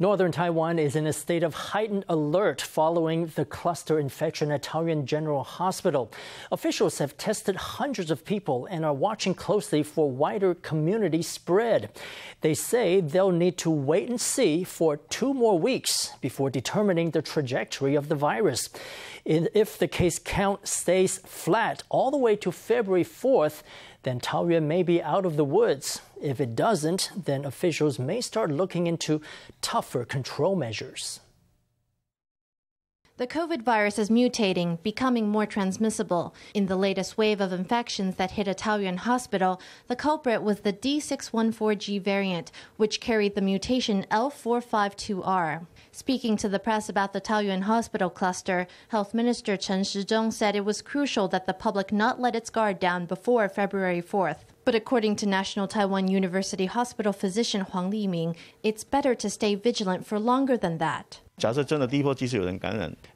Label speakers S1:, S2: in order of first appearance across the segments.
S1: Northern Taiwan is in a state of heightened alert following the cluster infection at Taoyuan General Hospital. Officials have tested hundreds of people and are watching closely for wider community spread. They say they'll need to wait and see for two more weeks before determining the trajectory of the virus. If the case count stays flat all the way to February 4th, then Taoyuan may be out of the woods. If it doesn't, then officials may start looking into tougher control measures.
S2: The COVID virus is mutating, becoming more transmissible. In the latest wave of infections that hit a Taoyuan hospital, the culprit was the D614G variant, which carried the mutation L452R. Speaking to the press about the Taoyuan hospital cluster, Health Minister Chen Shih-chung said it was crucial that the public not let its guard down before February 4th. But according to National Taiwan University Hospital physician Huang Li-min, it's better to stay vigilant for longer than that.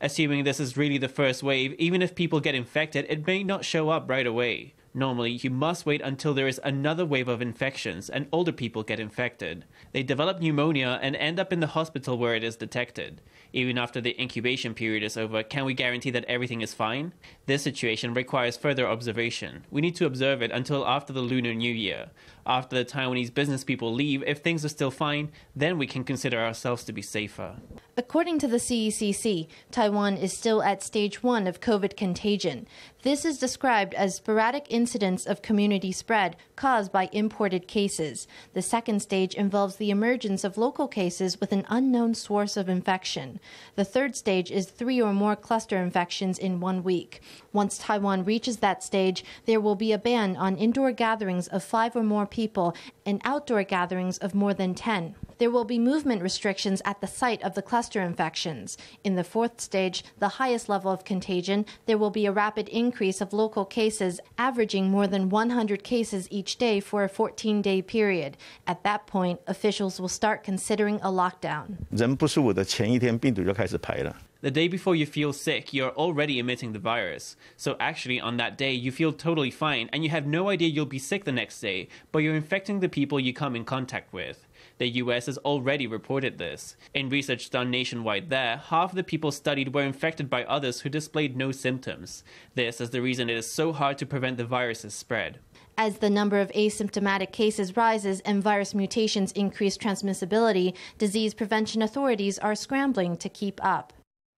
S3: Assuming this is really the first wave, even if people get infected, it may not show up right away. Normally, you must wait until there is another wave of infections and older people get infected. They develop pneumonia and end up in the hospital where it is detected. Even after the incubation period is over, can we guarantee that everything is fine? This situation requires further observation. We need to observe it until after the Lunar New Year. After the Taiwanese business people leave, if things are still fine, then we can consider ourselves to be safer.
S2: According to the CECC, Taiwan is still at stage one of COVID contagion. This is described as sporadic incidents of community spread caused by imported cases. The second stage involves the emergence of local cases with an unknown source of infection. The third stage is three or more cluster infections in one week. Once Taiwan reaches that stage, there will be a ban on indoor gatherings of five or more people and outdoor gatherings of more than 10. There will be movement restrictions at the site of the cluster infections. In the fourth stage, the highest level of contagion, there will be a rapid increase of local cases, averaging more than 100 cases each day for a 14 day period. At that point, officials will start considering a lockdown.
S3: 人不舒服的前一天，病毒就开始排了。 The day before you feel sick, you're already emitting the virus. So actually, on that day, you feel totally fine and you have no idea you'll be sick the next day, but you're infecting the people you come in contact with. The US has already reported this. In research done nationwide there, half the people studied were infected by others who displayed no symptoms. This is the reason it is so hard to prevent the virus's spread.
S2: As the number of asymptomatic cases rises and virus mutations increase transmissibility, disease prevention authorities are scrambling to keep up.